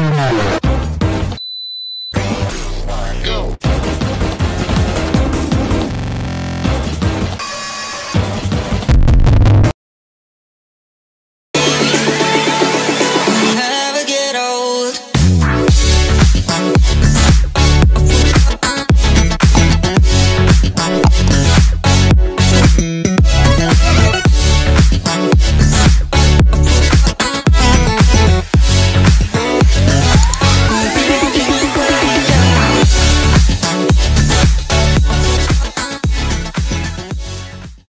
Yeah.